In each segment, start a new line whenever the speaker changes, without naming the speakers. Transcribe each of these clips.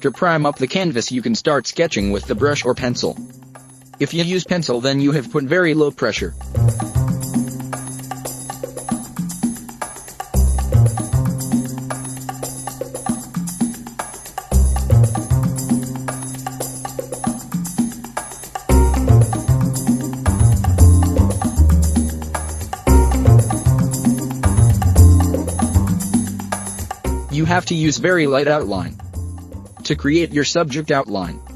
After prime up the canvas you can start sketching with the brush or pencil. If you use pencil then you have put very low pressure. You have to use very light outline to create your subject outline.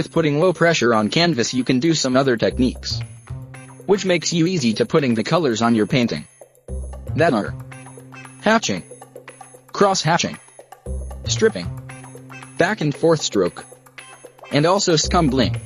With putting low pressure on canvas you can do some other techniques. Which makes you easy to putting the colors on your painting. That are hatching, cross hatching, stippling, back and forth stroke, and also scumbling.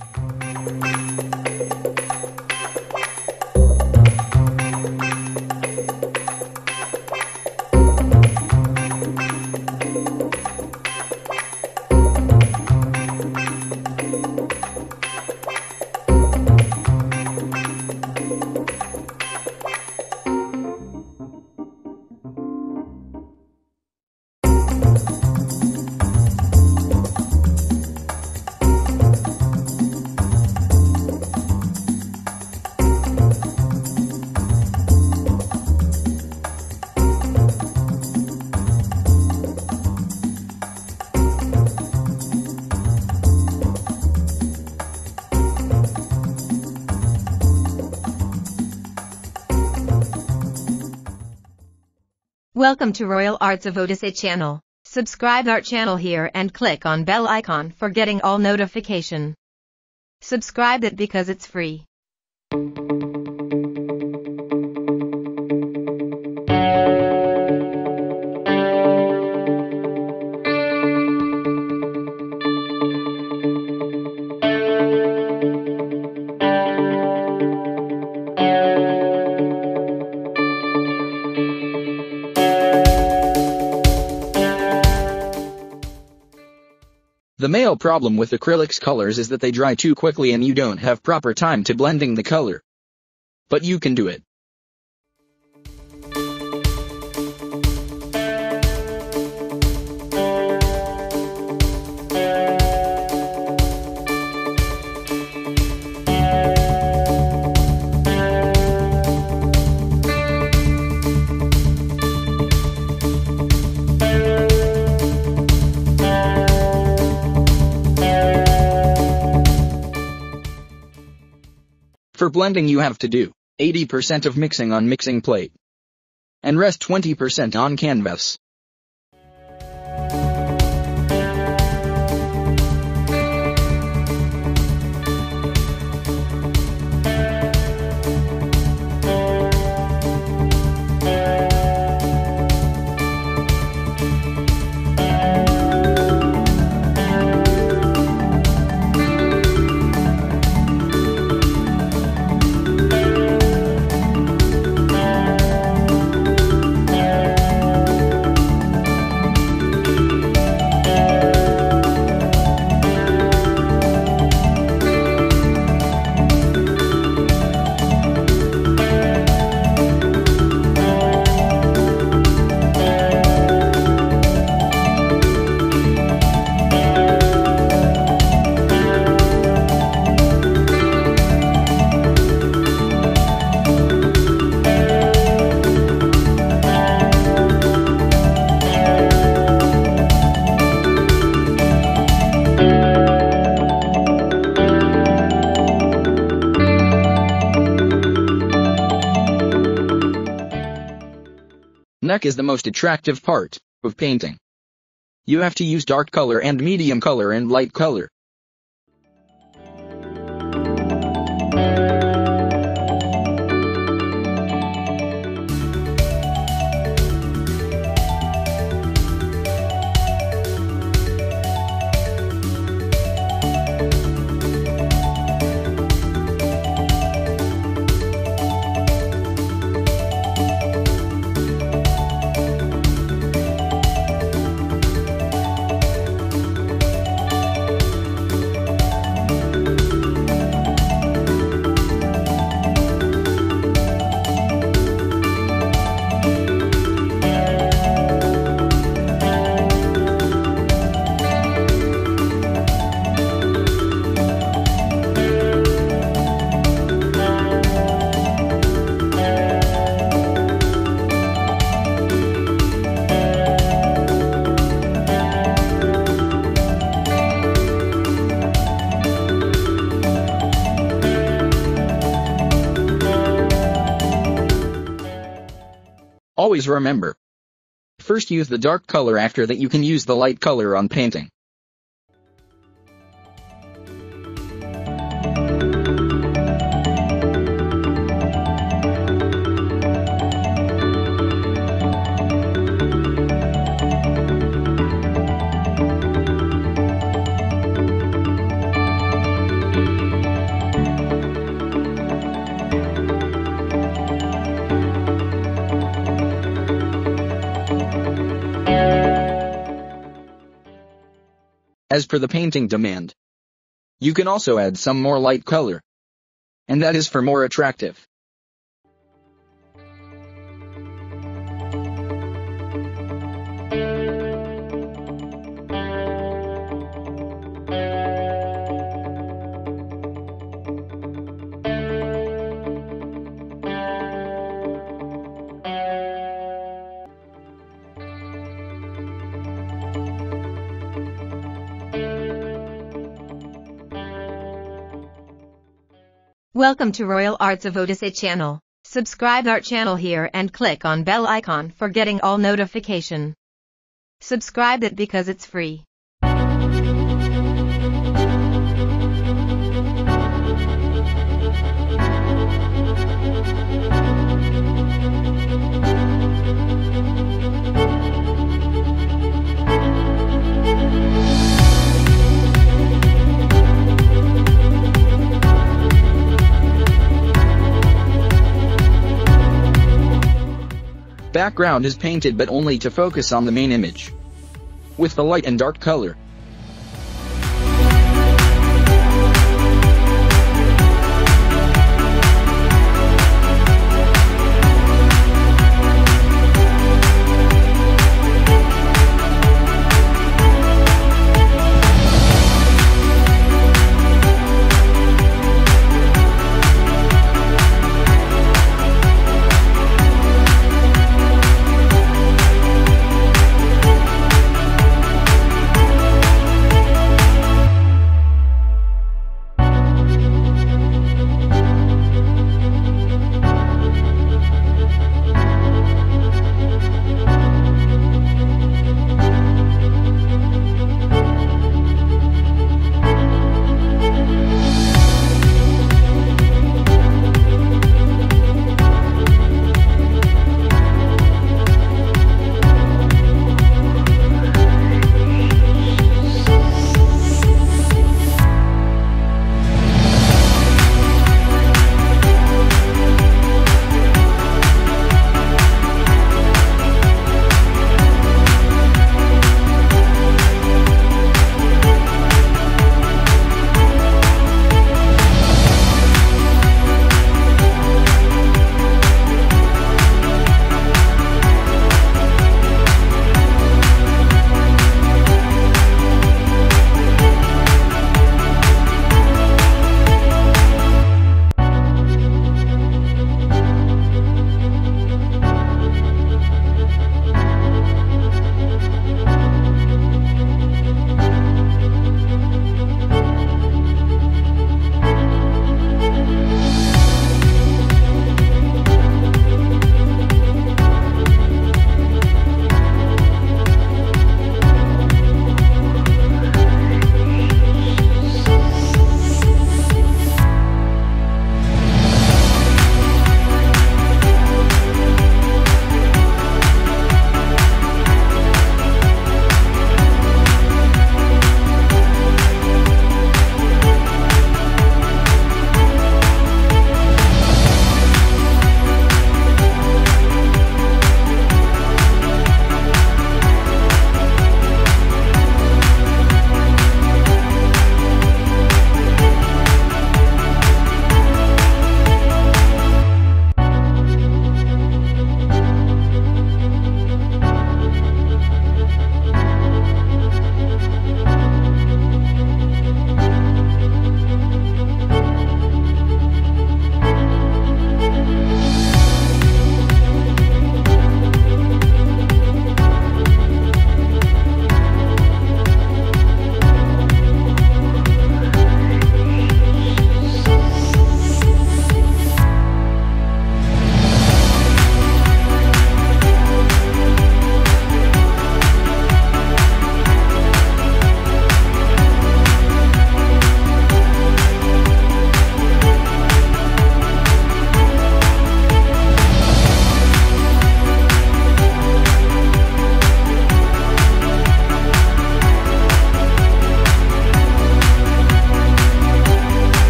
Welcome to Royal Arts of Odisha channel. Subscribe our channel here and click on bell icon for getting all notification. Subscribe it because it's free.
The male problem with acrylics colors is that they dry too quickly and you don't have proper time to blending the color. But you can do it. Blending you have to do 80% of mixing on mixing plate and rest 20% on canvas. Is the most attractive part of painting. You have to use dark color and medium color and light color. Always remember. First use the dark color after that you can use the light color on painting. Per the painting demand, you can also add some more light color. And that is for more attractive.
Welcome to Royal Arts of Odisha channel. Subscribe our channel here and click on bell icon for getting all notification. Subscribe it because it's free.
Background is painted but only to focus on the main image. With the light and dark color,